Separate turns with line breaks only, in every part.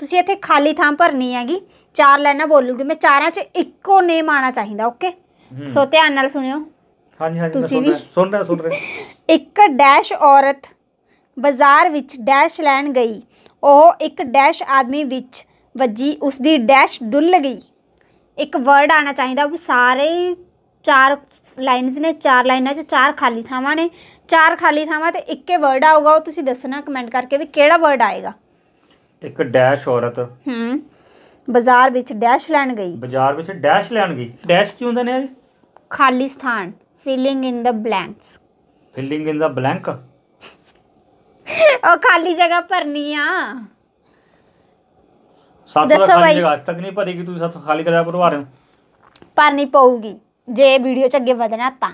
ਤੁਸੀਂ ਇੱਥੇ ਖਾਲੀ ਥਾਂ ਭਰਨੀ ਹੈਗੀ ਚਾਰ ਲਾਈਨਾਂ ਬੋਲੂਗੀ ਮੈਂ ਚਾਰਾਂ 'ਚ ਇੱਕੋ ਨੇਮ ਆਣਾ ਚਾਹੀਦਾ ਓਕੇ ਸੋ ਧਿਆਨ ਨਾਲ ਸੁਣਿਓ।
ਹਾਂਜੀ ਹਾਂਜੀ ਮੈਂ
ਤੁਸੀਂ
ਸੁਣ
ਵੀ?
ਰਿਹਾ ਸੁਣ ਰਿਹਾ ਸੁਣ ਰਿਹਾ।
ਇੱਕ ਡੈਸ਼ ਔਰਤ ਬਾਜ਼ਾਰ ਵਿੱਚ ਡੈਸ਼ ਲੈਣ ਗਈ ਉਹ ਇੱਕ ਡੈਸ਼ ਆਦਮੀ ਵਿੱਚ ਵੱਜੀ ਉਸ ਦੀ ਡੈਸ਼ ਡੁੱਲ ਗਈ। ਇੱਕ ਵਰਡ ਆਣਾ ਚਾਹੀਦਾ ਵੀ ਸਾਰੇ ਚਾਰ ਲਾਈਨਸ ਨੇ ਚਾਰ ਲਾਈਨਾਂ 'ਚ ਚਾਰ ਖਾਲੀ ਥਾਵਾਂ ਨੇ। ਚਾਰ ਖਾਲੀ ਥਾਵਾਂ ਤੇ ਇੱਕੇ ਵਰਡ ਆਊਗਾ ਉਹ ਤੁਸੀਂ ਦੱਸਣਾ ਕਮੈਂਟ ਕਰਕੇ ਵੀ ਕਿਹੜਾ ਵਰਡ ਆਏਗਾ।
ਇੱਕ ਡੈਸ਼ ਔਰਤ।
ਹੂੰ ਬਾਜ਼ਾਰ ਵਿੱਚ ਡੈਸ਼ ਲੈਣ ਗਈ।
ਬਾਜ਼ਾਰ ਵਿੱਚ ਡੈਸ਼ ਲੈਣ ਗਈ। ਡੈਸ਼ ਕੀ ਹੁੰਦਾ ਨੇ ਜੀ
ਖਾਲੀ ਸਥਾਨ filling in the blanks
filling in the blank
ਉਹ ਖਾਲੀ ਜਗ੍ਹਾ ਭਰਨੀ ਆ।
ਸਾਤੋਂ ਦਾ
ਦੱਸੋ
ਖਾਲੀ
ਬਾਈ।
ਜਗ੍ਹਾ ਅੱਜ ਤੱਕ ਨਹੀਂ ਭਰੀ ਕਿ ਤੁਸੀਂ ਸਾਤੋਂ ਖਾਲੀ ਕਰਿਆ ਭਰਵਾ ਰਹੇ ਹੋ?
ਭਰਨੀ ਪਊਗੀ। ਜੇ ਵੀਡੀਓ 'ਚ ਅੱਗੇ ਵਧਣਾ ਤਾਂ।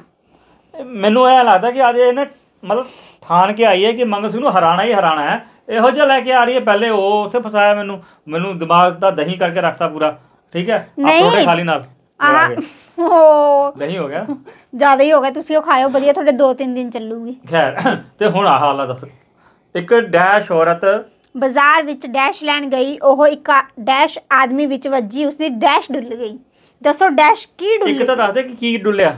ਇਹ ਮੈਨੂੰ ਇਹ ਲੱਗਦਾ ਕਿ ਅੱਜ ਇਹ ਨਾ ਮਤਲਬ ਠਾਣ ਕੇ ਆਈ ਹੈ ਕਿ ਮੰਗਲ ਸਿੰਘ ਨੂੰ ਹਰਾਣਾ ਹੀ ਹਰਾਣਾ ਹੈ। ਇਹੋ ਜਿਹਾ ਲੈ ਕੇ ਆ ਰਹੀ ਹੈ ਪਹਿਲੇ ਉਹ ਉੱਥੇ ਫਸਾਇਆ ਮੈਨੂੰ ਮੈਨੂੰ ਦਿਮਾਗ ਦਾ ਦਹੀਂ ਕਰਕੇ ਰੱਖਤਾ ਪੂਰਾ ਠੀਕ ਹੈ? ਆਹ
ਨਹੀਂ।
ਪਰੌਂਠੇ ਖਾਲੀ ਨਾਲ
ਆਹ। ਹੋ।
ਦਹੀਂ ਹੋ ਗਿਆ?
ਜ਼ਿਆਦਾ ਹੀ ਹੋ ਗਿਆ ਤੁਸੀਂ ਉਹ ਖਾਇਓ ਵਧੀਆ ਤੁਹਾਡੇ 2-3 ਦਿਨ ਚੱਲੂਗੀ।
ਖੈਰ ਤੇ ਹੁਣ ਆਹ ਹਾਲਾ ਦੱਸ। ਇੱਕ ਡੈਸ਼ ਔਰਤ
ਬਾਜ਼ਾਰ ਵਿੱਚ ਡੈਸ਼ ਲੈਣ ਗਈ ਉਹ ਇੱਕ ਆ- ਡੈਸ਼ ਆਦਮੀ ਵਿੱਚ ਵੱਜੀ ਉਸਦੀ ਡੈਸ਼ ਡੁੱਲ ਗਈ। ਦੱਸੋ ਡੈਸ਼ ਕੀ
ਇੱਕ
ਡੁੱਲ
ਤਾਂ ਦੱਸ ਦੇ ਕਿ ਕੀ ਡੁੱਲਿਆ?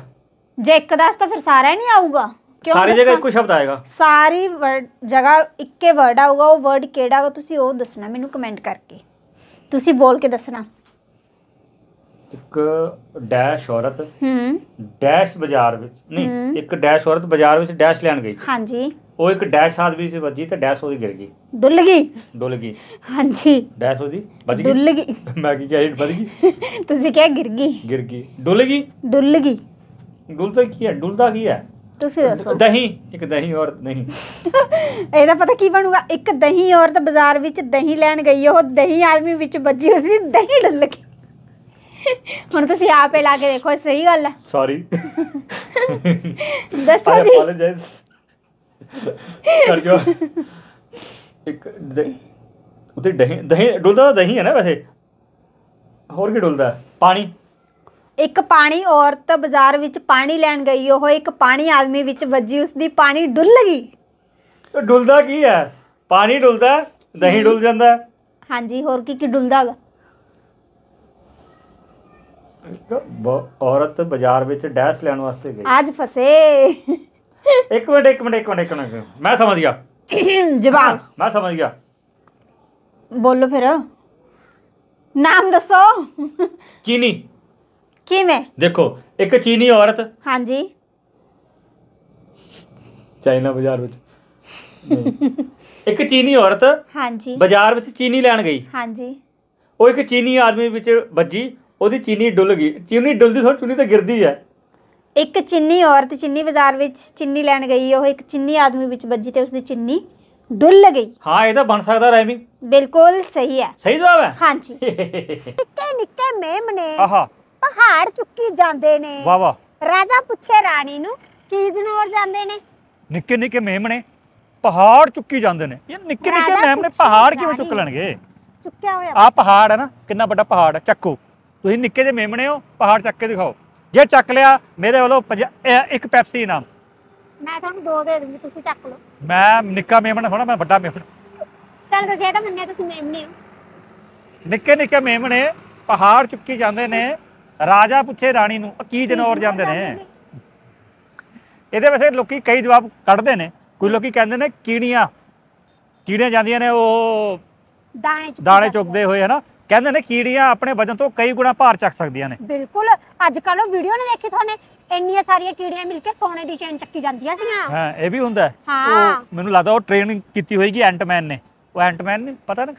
ਜੇ ਇੱਕ ਦੱਸ ਤਾਂ ਫਿਰ ਸਾਰਾ ਨਹੀਂ ਆਊਗਾ। ਕਿਉਂ
ਸਾਰੀ ਜਗ੍ਹਾ? ਇੱਕੋ ਸ਼ਬਦ ਆਏਗਾ।
ਸਾਰੀ ਵਰਡ ਜਗ੍ਹਾ ਇੱਕੇ ਵਰਡ ਆਊਗਾ ਉਹ ਵਰਡ ਕਿਹੜਾ ਵਾ ਤੁਸੀਂ ਉਹ ਦੱਸਣਾ ਮੈਨੂੰ ਕਮੈਂਟ ਕਰਕੇ। ਤੁਸੀਂ ਬੋਲ ਕੇ ਦੱਸਣਾ।
ਇੱਕ ਡੈਸ਼ ਔਰਤ
ਹੂੰ।
ਡੈਸ਼ ਬਾਜ਼ਾਰ ਵਿੱਚ। ਨਹੀਂ ਇੱਕ ਡੈਸ਼ ਔਰਤ ਬਾਜ਼ਾਰ ਵਿੱਚ ਡੈਸ਼ ਲੈਣ ਗਈ।
ਹਾਂਜੀ।
ਉਹ ਇੱਕ ਡੈਸ਼ ਆਦਮੀ ਸੀ ਵੱਜੀ ਤੇ ਡੈਸ਼ ਉਹਦੀ ਗਿਰ ਗਈ।
ਡੁੱਲ ਗਈ।
ਡੁੱਲ ਗਈ।
ਹਾਂਜੀ।
ਡੈਸ਼ ਉਹਦੀ ਵੱਜ ਗਈ।
ਡੁੱਲ ਗਈ।
ਮੈਂ ਕੀ ਕਿਹਾ ਸੀ, ਵੱਜ ਗਈ?
ਤੁਸੀਂ ਕਿਹਾ ਗਿਰ ਗਈ।
ਗਿਰ ਗਈ। ਡੁੱਲ ਗਈ?
ਡੁੱਲ ਗਈ।
ਡੁੱਲਦਾ ਕੀ ਹੈ? ਡੁੱਲਦਾ ਕੀ ਹੈ?
ਤੁਸੀਂ ਦੱਸੋ।
ਦਹੀਂ ਇੱਕ ਦਹੀਂ ਔਰਤ ਨਹੀਂ।
ਇਹਦਾ ਪਤਾ ਕੀ ਬਣੂਗਾ? ਇੱਕ ਦਹੀਂ ਔਰਤ ਬਾਜ਼ਾਰ ਵਿੱਚ ਦਹੀਂ ਲੈਣ ਗਈ ਉਹ ਦਹੀਂ ਆਦਮੀ ਵਿੱਚ ਵੱਜੀ ਉਸਦੀ ਦਹੀਂ ਡੁੱਲ ਗਈ। ਹੁਣ ਤੁਸੀਂ ਆਪੇ ਲਾ ਕੇ ਦੇਖੋ ਸਹੀ ਗੱਲ ਹੈ।
ਸੌਰੀ
ਦੱਸੋ ਜੀ।
ਅਪੋਲੋਜਾਈਜ਼ ਕਰ ਜੋ ਇੱਕ ਉਹਦੇ ਦਹੀਂ ਦਹੀਂ ਡੁੱਲਦਾ ਦਹੀਂ ਹੈ ਨਾ ਵੈਸੇ। ਹੋਰ ਕੀ ਡੁੱਲਦਾ? ਪਾਣੀ।
ਇੱਕ ਪਾਣੀ ਔਰਤ ਬਾਜ਼ਾਰ ਵਿੱਚ ਪਾਣੀ ਲੈਣ ਗਈ ਉਹ ਇੱਕ ਪਾਣੀ ਆਦਮੀ ਵਿੱਚ ਵੱਜੀ ਉਸਦੀ ਪਾਣੀ ਡੁੱਲ ਗਈ।
ਇਹ ਡੁੱਲਦਾ ਕੀ ਹੈ? ਪਾਣੀ ਡੁੱਲਦਾ ਹੈ, ਦਹੀਂ ਡੁੱਲ ਜਾਂਦਾ ਹੈ।
ਹਾਂਜੀ ਹੋਰ ਕੀ ਕੀ ਡੁੱਲਦਾ ਹੈਗਾ
ਇੱਕ ਬ- ਔਰਤ ਬਾਜ਼ਾਰ ਵਿੱਚ ਡੈਸ਼ ਲੈਣ ਵਾਸਤੇ ਗਈ।
ਅੱਜ ਫਸੇ।
ਇੱਕ ਮਿੰਟ ਇੱਕ ਮਿੰਟ ਇੱਕ ਮਿੰਟ ਇੱਕ ਮਿੰਟ ਮੈਂ ਸਮਝ ਗਿਆ।
ਜਵਾਬ।
ਮੈਂ ਸਮਝ ਗਿਆ।
ਬੋਲੋ ਫਿਰ। ਨਾਮ ਦੱਸੋ।
ਚੀਨੀ।
ਕਿਵੇਂ?
ਦੇਖੋ ਇੱਕ ਚੀਨੀ ਔਰਤ।
ਹਾਂਜੀ।
ਚਾਈਨਾ ਬਾਜ਼ਾਰ ਵਿੱਚ। ਨਹੀਂ। ਇੱਕ ਚੀਨੀ ਔਰਤ
ਹਾਂਜੀ।
ਬਾਜ਼ਾਰ ਵਿੱਚ ਚੀਨੀ ਲੈਣ ਗਈ।
ਹਾਂਜੀ।
ਉਹ ਇੱਕ ਚੀਨੀ ਆਦਮੀ ਵਿੱਚ ਵੱਜੀ ਉਹਦੀ ਚੀਨੀ ਡੁੱਲ ਗਈ। ਚੀਨੀ ਡੁੱਲਦੀ ਥੋੜੀ ਚੁੰਨੀ ਤਾਂ ਗਿਰਦੀ ਹੈ।
ਇੱਕ ਚਿੰਨੀ ਔਰਤ ਚਿੰਨੀ ਬਾਜ਼ਾਰ ਵਿੱਚ ਚਿੰਨੀ ਲੈਣ ਗਈ ਉਹ ਇੱਕ ਚਿੰਨੀ ਆਦਮੀ ਵਿੱਚ ਵੱਜੀ ਤੇ ਉਸਦੀ ਚਿੰਨੀ ਡੁੱਲ ਗਈ।
ਹਾਂ ਇਹ ਤਾਂ ਬਣ ਸਕਦਾ ਰਾਈਮਿੰਗ।
ਬਿਲਕੁਲ ਸਹੀ ਹੈ।
ਸਹੀ ਜਵਾਬ ਹੈ?
ਹਾਂਜੀ। ਨਿੱਕੇ ਨਿੱਕੇ ਮੇਮਣੇ
ਆਹਾ।
ਪਹਾੜ ਚੁੱਕੀ ਜਾਂਦੇ ਨੇ।
ਵਾਹ ਵਾਹ।
ਰਾਜਾ ਪੁੱਛੇ ਰਾਣੀ ਨੂੰ ਕੀ ਜਨੌਰ ਜਾਂਦੇ ਨੇ?
ਨਿੱਕੇ ਨਿੱਕੇ ਮੇਮਣੇ ਪਹਾੜ ਚੁੱਕੀ ਜਾਂਦੇ ਨੇ। ਇਹ ਨਿੱਕੇ ਨਿੱਕੇ ਮੇਮਣੇ ਪਹਾੜ ਕਿਵੇਂ ਚੁੱਕ। ਲੈਣਗੇ?
ਚੁੱਕਿਆ ਹੋਇਆ
ਆ ਪਹਾੜ ਹੈ ਨਾ ਕਿੰਨਾ ਵੱਡਾ ਪਹਾੜ ਹੈ ਚੱਕੋ। ਤੁਸੀਂ ਨਿੱਕੇ ਜਿਹੇ ਮੇਮਣੇ ਹੋ ਪਹਾੜ ਚੱਕ ਕੇ ਦਿਖਾਓ। ਜੇ ਚੱਕ ਲਿਆ ਮੇਰੇ ਵੱਲੋਂ ਇੱਕ ਪੈਪਸੀ ਇਨਾਮ।
ਮੈਂ ਤੁਹਾਨੂੰ ਦੋ ਦੇ ਦੂੰਗੀ ਤੁਸੀਂ ਚੱਕ ਲਓ।
ਮੈਂ ਨਿੱਕਾ ਮੇਮਣਾ ਥੋੜਾ ਮੈਂ ਵੱਡਾ ਮੇਮਣਾ
ਚਲ ਤੁਸੀਂ ਇਹ ਤਾਂ ਮੰਨਿਆ ਤੁਸੀਂ ਮੇਮਣੇ ਹੋ।
ਨਿੱਕੇ ਨਿੱਕੇ ਮੇਮਣੇ ਪਹਾੜ ਚੁੱਕੀ ਜਾਂਦੇ ਨੇ ਰਾਜਾ ਪੁੱਛੇ ਰਾਣੀ ਨੂੰ ਕੀ ਜਨੌਰ ਜਾਂਦੇ ਨੇ? ਇਹਦੇ ਵੈਸੇ ਲੋਕੀ ਕਈ ਜਵਾਬ ਕੱਢਦੇ ਨੇ। ਕੋਈ ਲੋਕੀ ਕਹਿੰਦੇ ਨੇ ਕੀੜੀਆਂ ਕੀੜੀਆਂ ਜਾਂਦੀਆਂ ਨੇ ਉਹ
ਦਾਣੇ
ਦਾਣੇ ਚੁੱਕਦੇ ਹੋਏ ਹਨਾ? ਕਹਿੰਦੇ ਨੇ ਕੀੜੀਆਂ ਆਪਣੇ ਵਜਨ ਤੋਂ ਕਈ ਗੁਣਾ ਭਾਰ ਚੱਕ ਸਕਦੀਆਂ ਨੇ।
ਬਿਲਕੁਲ ਅੱਜ ਕੱਲ ਉਹ ਵੀਡੀਓ ਨੇ ਦੇਖੀ ਤੁਹਾਨੂੰ? ਇੰਨੀਆਂ ਸਾਰੀਆਂ ਕੀੜੀਆਂ ਮਿਲ ਕੇ ਸੋਨੇ ਦੀ ਚੇਨ ਚੱਕੀ ਜਾਂਦੀਆਂ ਸੀਆਂ
ਹਾਂ ਇਹ ਵੀ ਹੁੰਦਾ। ਹੈ। ਮੈਨੂੰ ਲੱਗਦਾ ਉਹ ਟ੍ਰੇਨਿੰਗ ਕੀਤੀ ਹੋਏਗੀ ਐਂਟਮੈਨ ਨੇ। ਉਹ ਐਂਟਮੈਨ ਪਤਾ ਨਾ?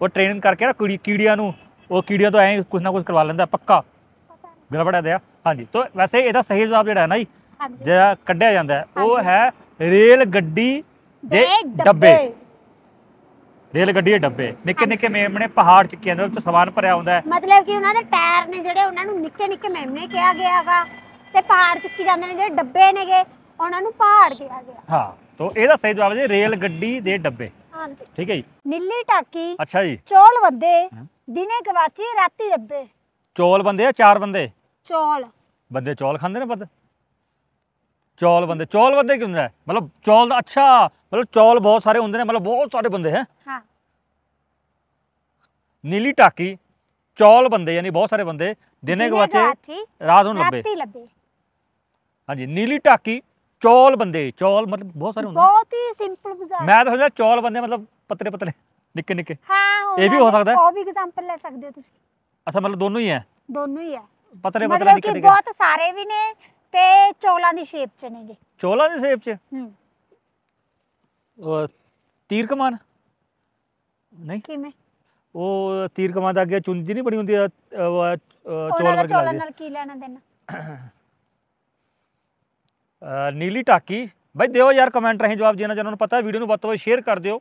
ਉਹ ਟ੍ਰੇਨਿੰਗ ਕਰਕੇ ਨਾ ਕੀੜੀ ਕੀੜੀਆਂ ਨੂੰ ਉਹ ਕੀੜੀਆਂ ਤੋਂ ਐਂ ਕੁਝ ਨਾ ਕੁਝ ਕਰਵਾ ਲੈਂਦਾ ਪੱਕਾ। ਗੜਬੜਾ ਦਿਆ ਹਾਂਜੀ ਤੋਂ ਵੈਸੇ ਇਹਦਾ ਸਹੀ ਜਵਾਬ ਜਿਹੜਾ ਹੈ ਨਾ ਜੀ ਜਿਹੜਾ ਕੱਢਿਆ ਜਾਂਦਾ ਹੈ, ਉਹ। ਹੈ ਰੇਲ ਗੱਡੀ ਦੇ ਡੱਬੇ। ਰੇਲ ਗੱਡੀ ਦੇ ਡੱਬੇ। ਨਿੱਕੇ ਨਿੱਕੇ ਮੇਮਣੇ ਪਹਾੜ ਚੁੱਕੇ ਜਾਂਦੇ ਉੱਤੇ ਸਮਾਨ ਭਰਿਆ ਹੁੰਦਾ ਹੈ।
ਮਤਲਬ ਕਿ ਉਹਨਾਂ ਦੇ ਟਾਇਰ ਨੇ ਜਿਹੜੇ ਉਹਨਾਂ ਨੂੰ ਨਿੱਕੇ ਨਿੱਕੇ ਮੇਮਣੇ ਕਿਹਾ ਗਿਆਗਾ ਤੇ ਪਹਾੜ ਚੁੱਕੀ ਜਾਂਦੇ ਨੇ ਜਿਹੜੇ ਡੱਬੇ ਨੇਗੇ ਉਹਨਾਂ ਨੂੰ ਪਹਾੜ ਕਿਹਾ ਗਿਆ।
ਹਾਂ ਤੋਂ ਇਹਦਾ ਸਹੀ ਜਵਾਬ ਹੈ ਜੀ ਰੇਲ ਗੱਡੀ ਦੇ ਡੱਬੇ।
ਹਾਂਜੀ।
ਠੀਕ ਹੈ ਜੀ।
ਨੀਲੀ ਟਾਕੀ
ਅੱਛਾ ਜੀ।
ਚੌਲ ਵੱਧੇ। ਦਿਨੇ ਗਵਾਚੀ ਰਾਤੀ ਲੱਭੇ
ਚੌਲ ਬੰਦੇ ਆ ਚਾਰ ਬੰਦੇ?
ਚੌਲ।
ਬੰਦੇ ਚੌਲ ਖਾਂਦੇ ਨੇ ਬੰਦੇ ਚੌਲ ਬੰਦੇ ਚੌਲ ਬੰਦੇ ਕੀ ਹੁੰਦਾ? ਮਤਲਬ ਚੌਲ ਦਾ ਅੱਛਾ ਮਤਲਬ ਚੌਲ ਬਹੁਤ ਸਾਰੇ ਹੁੰਦੇ ਨੇ ਮਤਲਬ ਬਹੁਤ ਸਾਰੇ ਬੰਦੇ ਹੈ?
ਹਾਂ।
ਨੀਲੀ ਟਾਕੀ ਚੌਲ ਬੰਦੇ ਯਾਨੀ ਬਹੁਤ ਸਾਰੇ ਬੰਦੇ ਦਿਨੇ ਗਵਾਚੇ ਰਾਤ ਨੂੰ ਲੱਭੇ।
ਰਾਤੀ ਲੱਭੇ।
ਹਾਂਜੀ ਨੀਲੀ ਟਾਕੀ ਚੌਲ ਬੰਦੇ ਚੌਲ ਮਤਲਬ ਬਹੁਤ ਸਾਰੇ ਹੁੰਦੇ।
ਬਹੁਤ ਹੀ ਸਿੰਪਲ ਬਾਜ਼ਾਰ
ਮੈਂ ਤਾਂ ਸੋਚਿਆ ਚੌਲ ਬੰਦੇ ਮਤਲਬ ਪਤਲੇ ਪਤਲੇ ਨਿੱਕੇ ਨਿੱਕੇ
ਹਾਂ
ਇਹ ਵੀ ਹੋ ਸਕਦਾ ਹੈ?
ਉਹ ਵੀ ਐਗਜ਼ਾਮਪਲ ਲੈ ਸਕਦੇ ਹੋ ਤੁਸੀਂ।
ਅੱਛਾ ਮਤਲਬ ਦੋਨੋਂ ਹੀ ਹੈ?
ਦੋਨੋਂ ਹੀ ਹੈ।
ਪਤਲੇ ਪਤਲੇ
ਮਤਲਬ ਕਿ ਬਹੁਤ ਸਾਰੇ ਵੀ ਨੇ ਤੇ ਚੋਲਾਂ ਦੀ ਸ਼ੇਪ ਚ ਨੇਗੇ
ਚੌਲਾਂ ਦੇ ਸ਼ੇਪ 'ਚ?
ਹੂੰ।
ਉਹ ਤੀਰ ਕਮਾਨ? ਨਹੀਂ।
ਕਿਵੇਂ?
ਉਹ ਤੀਰ ਕਮਾਨ ਦਾ ਅੱਗੇ ਚੁੰਜੀ ਨਹੀਂ ਬਣੀ ਹੁੰਦੀ ਚੌਲ ਵਰਗੀ
ਚੋਲਾਂ ਨਾਲ ਕੀ ਲੈਣਾ ਦੇਣਾ?
ਨੀਲੀ ਟਾਕੀ। ਬਾਈ ਦਿਓ ਯਾਰ ਕਮੈਂਟ ਰਾਹੀਂ ਜਵਾਬ ਜਿਹਨਾਂ ਜਿਹਨਾਂ ਨੂੰ ਪਤਾ ਵੀਡੀਓ ਨੂੰ ਵੱਧ ਤੋਂ ਵੱਧ ਸ਼ੇਅਰ ਕਰ ਦਿਓ।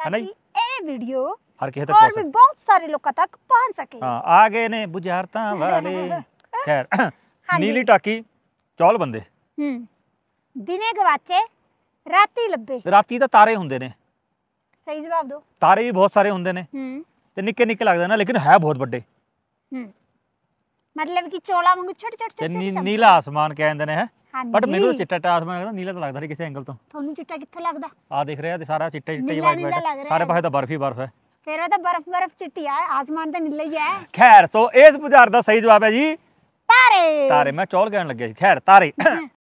ਤਾਂ
ਨਾ ਜੀ?
ਇਹ ਵੀਡੀਓ
ਹਰ ਕਿਸੇ ਤੱਕ
ਹੋਰ
ਪਹੁੰਚ
ਵੀ
ਸਕੇ
ਬਹੁਤ ਸਾਰੇ ਲੋਕਾਂ ਤੱਕ ਪਹੁੰਚ ਸਕੇ।
ਹਾਂ ਆ ਗਏ ਨੇ ਬੁਝਾਰਤਾਂ ਵਾਲੇ। ਖੈਰ
ਹਾਂਜੀ।
ਨੀਲੀ ਟਾਕੀ ਚੌਲ ਬੰਦੇ।
ਹੂੰ ਦਿਨੇ ਗਵਾਚੇ ਰਾਤੀ ਲੱਭੇ।
ਰਾਤੀ ਤਾਂ ਤਾਰੇ ਹੁੰਦੇ ਨੇ।
ਸਹੀ ਜਵਾਬ ਦਿਓ
ਤਾਰੇ ਵੀ ਬਹੁਤ ਸਾਰੇ ਹੁੰਦੇ ਨੇ।
ਹੂੰ।
ਤੇ ਨਿੱਕੇ ਨਿੱਕੇ ਲੱਗਦੇ ਨੇ ਲੇਕਿਨ ਹੈ ਬਹੁਤ ਵੱਡੇ।
ਹੂੰ। ਮਤਲਬ ਕਿ ਚੋਲਾ ਵਾਂਗੂ ਛੋਟੇ ਛੋਟੇ
ਤੇ
ਛੋਟੇ
ਨੀ-
ਛੋਟੇ
ਨੀਲਾ ਆਸਮਾਨ ਕਹਿੰਦੇ ਨੇ ਹੈ?
ਹਾਂਜੀ।
ਬਟ ਮੈਨੂੰ ਚਿੱਟਾ ਚਿੱਟਾ ਆਸਮਾਨ ਲੱਗਦਾ ਨੀਲਾ ਤਾਂ ਲੱਗਦਾ ਨਹੀਂ ਕਿਸੇ ਐਂਗਲ ਤੋਂ।
ਤੁਹਾਨੂੰ ਚਿੱਟਾ ਕਿੱਥੋਂ ਲੱਗਦਾ?
ਆ ਦੇਖ ਰਿਹਾ ਤੇ ਸਾਰਾ ਚਿੱਟੇ ਚਿੱਟੇ
ਨੀਲਾ
ਵਾਈਟ
ਨੀਲਾ ਲੱਗ ਰਿਹਾ
ਸਾਰੇ
ਹੈ।
ਪਾਸੇ ਤਾਂ ਬਰਫ ਹੀ ਬਰਫ ਹੈ।
ਫਿਰ ਉਹ ਤਾਂ ਬਰਫ਼ ਬਰਫ਼ ਚਿੱਟੀ ਆ ਆਸਮਾਨ ਤਾਂ ਨੀਲਾ ਹੀ ਹੈ।
ਖੈਰ ਸੋ ਇਸ ਬੁਝਾਰ ਦਾ ਸਹੀ ਜਵਾਬ ਹੈ ਜੀ
ਤਾਰੇ।
ਤਾਰੇ। ਮੈਂ ਚੌਲ ਕਹਿਣ ਲੱਗਿਆ ਸੀ। ਖੈਰ ਤਾਰੇ।